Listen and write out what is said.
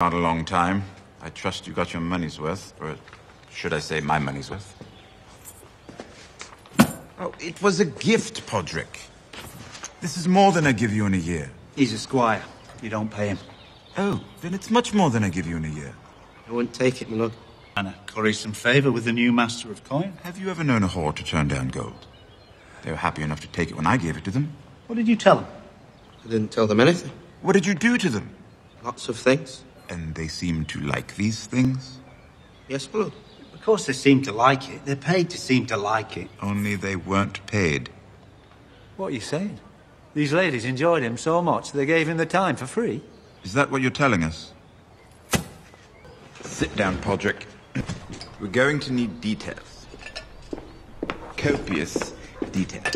Not a long time. I trust you got your money's worth, or should I say my money's worth? Oh, it was a gift, Podrick. This is more than I give you in a year. He's a squire. You don't pay him. Oh, then it's much more than I give you in a year. I won't take it, my lord. Anna, curry some favour with the new master of coin. Have you ever known a whore to turn down gold? They were happy enough to take it when I gave it to them. What did you tell them? I didn't tell them anything. What did you do to them? Lots of things. And they seem to like these things? Yes, my lord. Of course they seem to like it. They're paid to seem to like it. Only they weren't paid. What are you saying? These ladies enjoyed him so much they gave him the time for free? Is that what you're telling us? Sit down, Podrick. We're going to need details. Copious details.